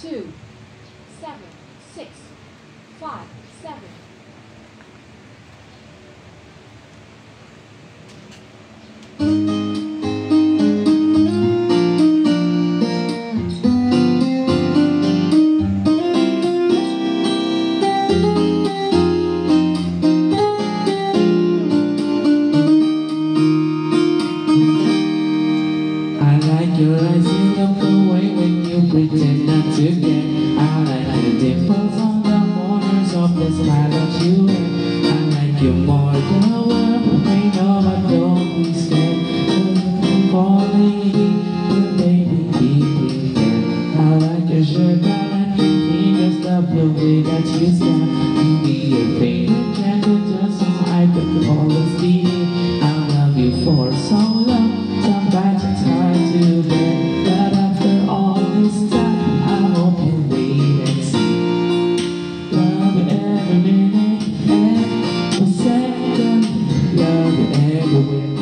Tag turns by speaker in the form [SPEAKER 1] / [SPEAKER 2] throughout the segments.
[SPEAKER 1] two, seven, six, five, seven,
[SPEAKER 2] like your eyes You look away when you pretend not to care I like the dimples on the corners of the smile that you wear I like you more than I were afraid of I don't be scared Falling in, baby, keep it there I like your shirt, I like your fingers The blue way that you stand Give me a finger, candle just so I could fall asleep I love you for so long. Aleluia.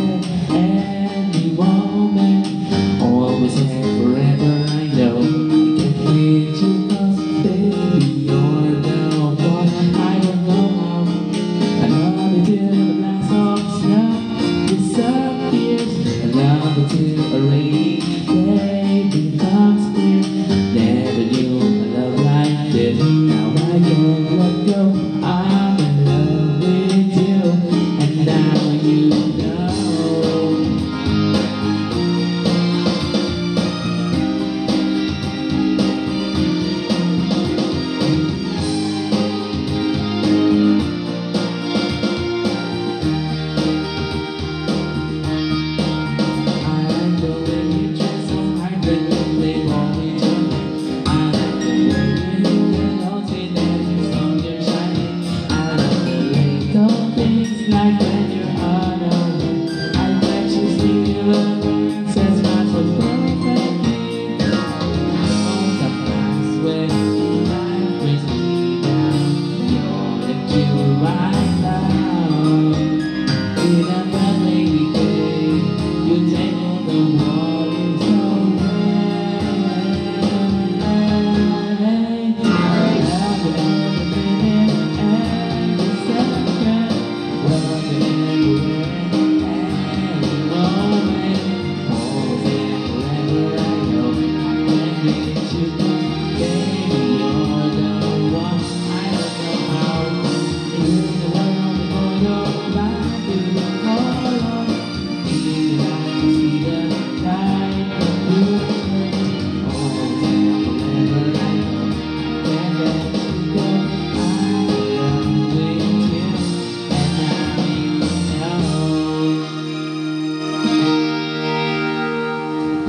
[SPEAKER 2] Thank you.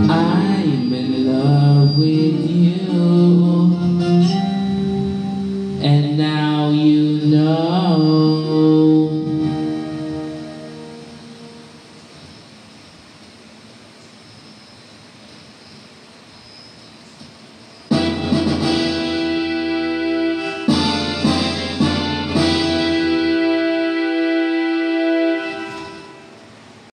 [SPEAKER 2] I'm in love with you. And now you know